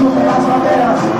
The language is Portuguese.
superar as bandeiras.